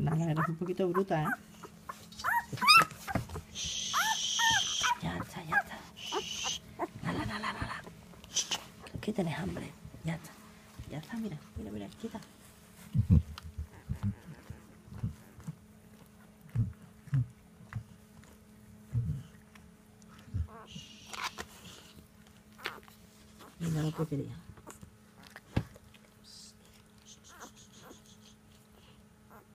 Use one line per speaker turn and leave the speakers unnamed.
Un poquito bruta, ¿eh? Shh. Ya está, ya está. La, la, la, tenés hambre? Ya está. Ya está, mira, mira, mira, quita. Mira lo que quería.